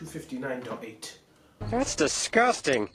259.8. That's disgusting.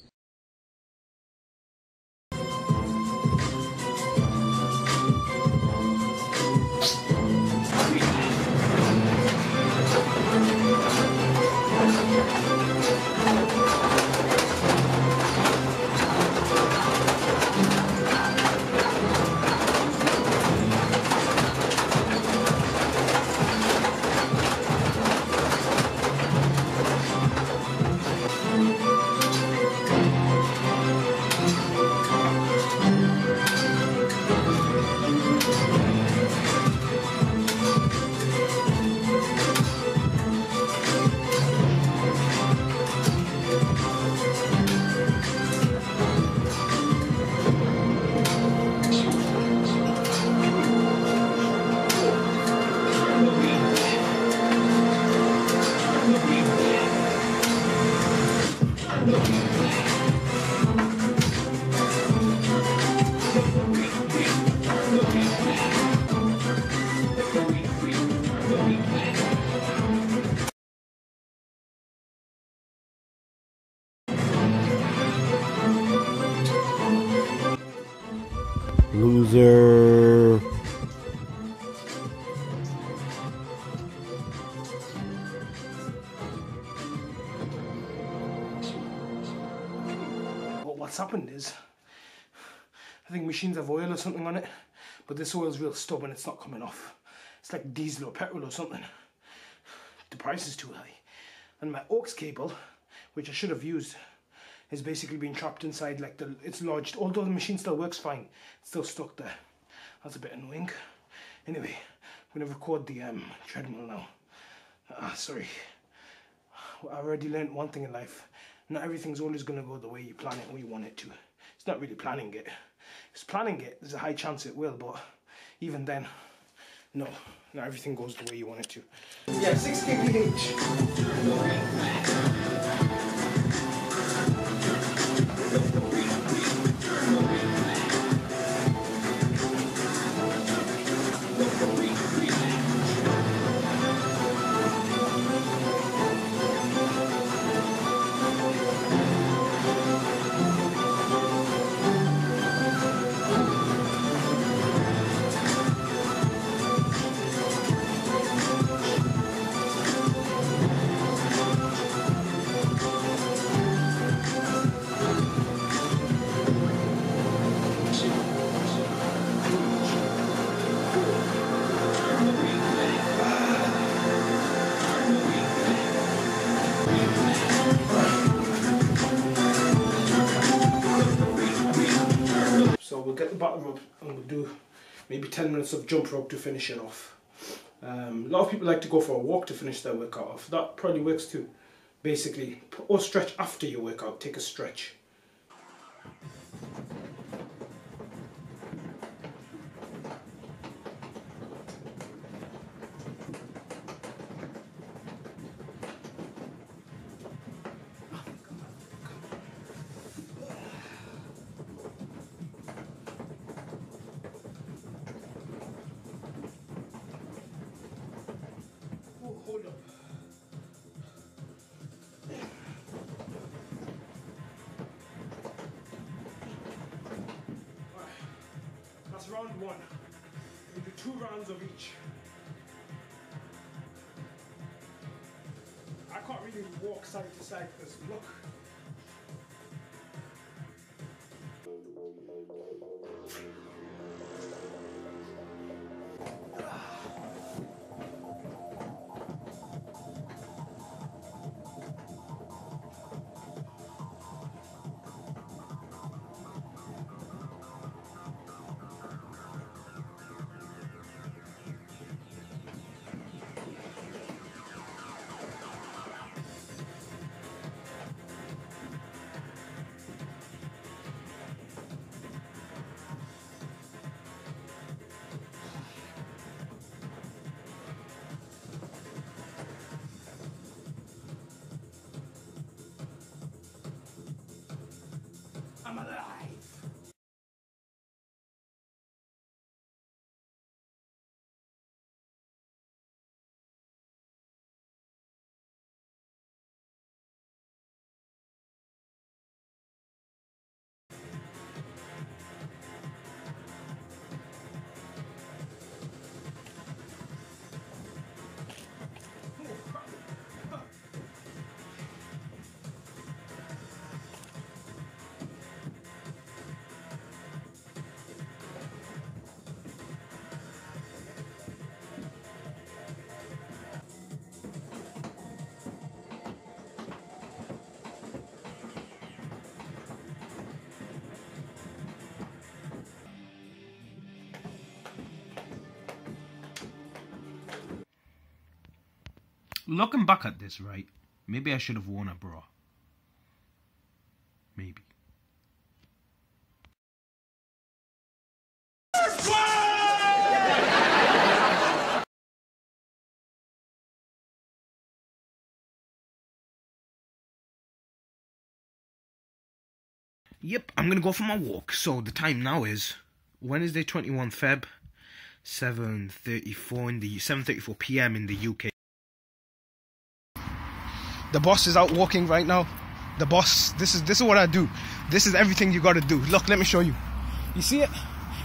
Loser. Well, what's happened is, I think machines have oil or something on it, but this oil's real stubborn, it's not coming off. It's like diesel or petrol or something. The price is too high. And my aux cable, which I should have used, is basically being trapped inside like the, it's lodged, although the machine still works fine, it's still stuck there. That's a bit annoying. Anyway, I'm gonna record the um, treadmill now. Ah, sorry. I already learned one thing in life. Not everything's always to go the way you plan it or you want it to. It's not really planning it. It's planning it, there's a high chance it will, but even then, no, not everything goes the way you want it to. Yeah, 6 kph. Bottom up and we'll do maybe 10 minutes of jump rope to finish it off. Um, a lot of people like to go for a walk to finish their workout off. That probably works too. Basically, or stretch after your workout, take a stretch. Of each. I can't really walk side to side because look. Amala. Looking back at this, right? Maybe I should have worn a bra. Maybe. Yep, I'm gonna go for my walk. So the time now is Wednesday, 21 Feb, 7:34 in the 7:34 p.m. in the UK. The boss is out walking right now. The boss. This is this is what I do. This is everything you gotta do. Look, let me show you. You see it?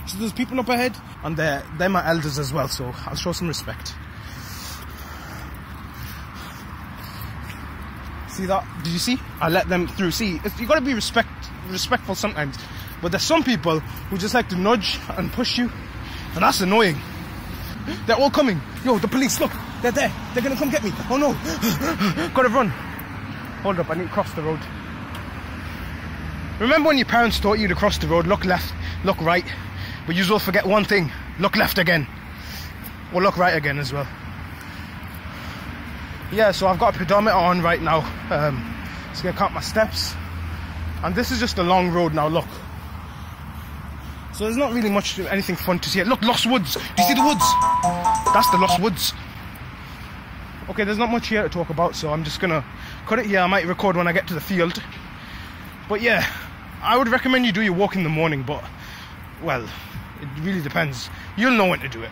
See those people up ahead, and they're they're my elders as well. So I'll show some respect. See that? Did you see? I let them through. See, you gotta be respect respectful sometimes. But there's some people who just like to nudge and push you, and that's annoying. They're all coming. Yo, the police, look, they're there. They're gonna come get me. Oh no. Gotta run. Hold up, I need to cross the road. Remember when your parents taught you to cross the road, look left, look right, but you will forget one thing, look left again. Or look right again as well. Yeah, so I've got a pedometer on right now. Um, gonna count my steps. And this is just a long road now, look. So there's not really much, anything fun to see. Look, Lost Woods. Do you see the woods? That's the Lost Woods. Okay, there's not much here to talk about, so I'm just gonna cut it here. I might record when I get to the field. But yeah, I would recommend you do your walk in the morning, but, well, it really depends. You'll know when to do it.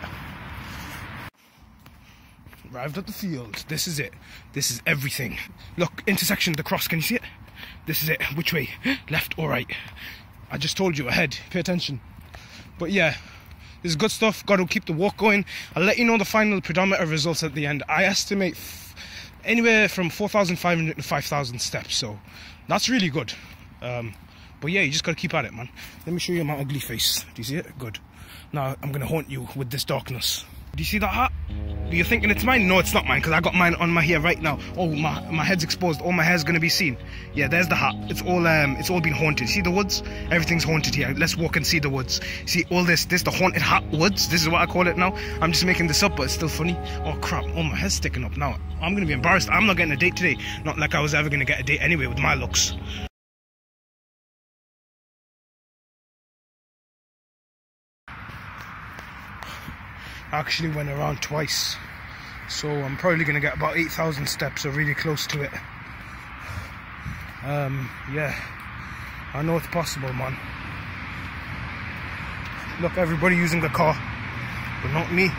Arrived at the field. This is it. This is everything. Look, intersection, the cross, can you see it? This is it. Which way? Left or right? I just told you ahead. Pay attention. But yeah, this is good stuff. God will keep the walk going. I'll let you know the final pedometer results at the end. I estimate anywhere from 4,500 to 5,000 steps. So that's really good. Um, but yeah, you just got to keep at it, man. Let me show you my ugly face. Do you see it? Good. Now I'm to haunt you with this darkness. Do you see that hat? Do you thinking it's mine? No, it's not mine because I got mine on my hair right now. Oh, my my head's exposed. All my hair's gonna be seen. Yeah, there's the hat. It's all um, it's all been haunted. See the woods? Everything's haunted here. Let's walk and see the woods. See all this? This the haunted hat woods. This is what I call it now. I'm just making this up, but it's still funny. Oh crap! Oh, my head's sticking up now. I'm gonna be embarrassed. I'm not getting a date today. Not like I was ever gonna get a date anyway with my looks. Actually went around twice. So I'm probably going to get about 8,000 steps or really close to it. Um, yeah, I know it's possible, man. Look, everybody using the car, but not me.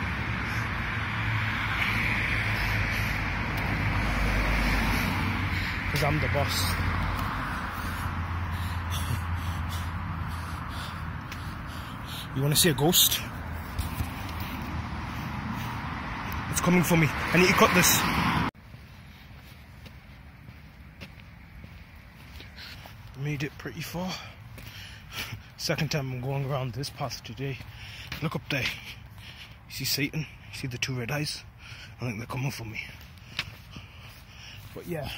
Because I'm the boss. You want to see a ghost? Coming for me. I need to cut this. Made it pretty far. Second time I'm going around this path today. Look up there. You see Satan? You see the two red eyes? I think they're coming for me. But yeah,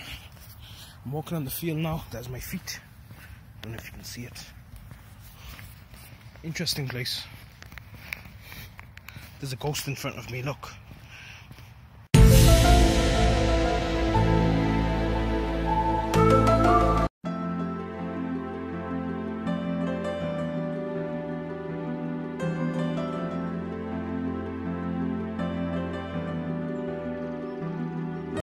I'm walking on the field now. There's my feet. I don't know if you can see it. Interesting place. There's a ghost in front of me, look.